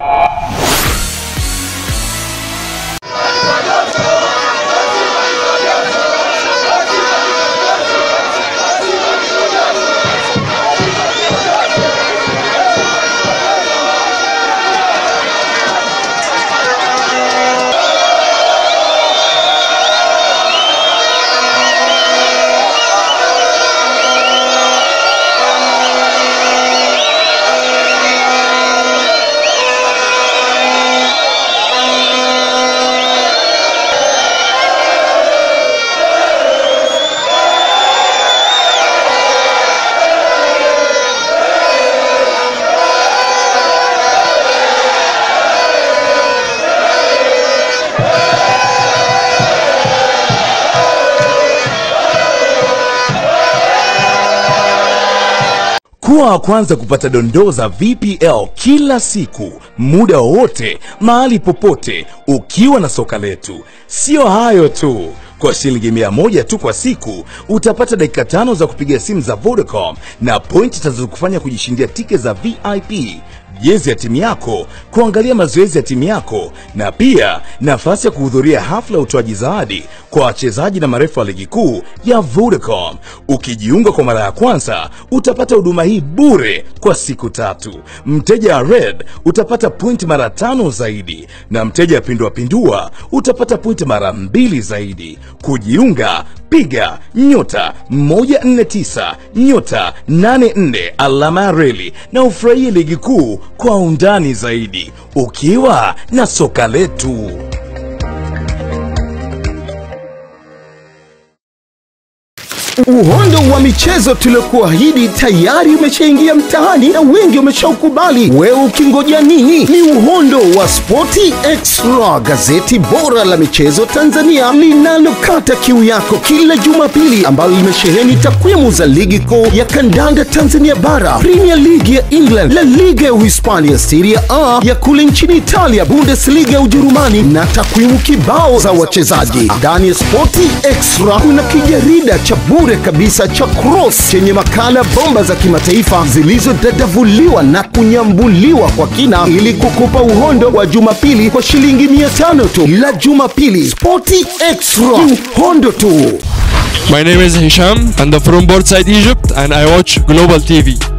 Ah! Kuwa wa kwanza kupata dondoo za VPL kila siku, muda wowote, mahali popote, ukiwa na soka letu. Sio hayo tu, kwa shilingi mia moja tu kwa siku utapata dakika tano za kupiga simu za Vodacom na pointi zitazokufanya kujishindia tiketi za VIP jezi ya timu yako, kuangalia mazoezi ya timu yako na pia nafasi ya kuhudhuria hafla ya utoaji zawadi kwa wachezaji na marefu wa ligi kuu ya Vodacom. Ukijiunga kwa mara ya kwanza, utapata huduma hii bure kwa siku tatu. Mteja wa Red utapata point mara tano zaidi, na mteja wa pindua pindua utapata point mara mbili zaidi. Kujiunga piga nyota 149 nyota 84 alama ya reli na ufurahie ligi kuu kwa undani zaidi ukiwa na soka letu. Uhondo wa michezo tuliokuahidi tayari umeshaingia mtaani na wengi wameshaukubali. Wewe ukingoja nini? Ni uhondo wa Sporti Extra, gazeti bora la michezo Tanzania linalokata kiu yako kila Jumapili, ambalo limesheheni takwimu za ligi kuu ya kandanda Tanzania bara, Premier League ya England, La Liga ya Uhispania, Serie A ya kule nchini Italia, Bundesliga ya Ujerumani na takwimu kibao za wachezaji. Ndani ya Spoti Extra kuna kijarida cha bure kabisa cha Cross chenye makala bomba za kimataifa zilizodadavuliwa na kunyambuliwa kwa kina ili kukupa uhondo wa Jumapili kwa shilingi mia tano tu. La Jumapili, Sporty Extra, uhondo tu. My name is Hisham and I'm from Portside, Egypt, and I watch Global TV.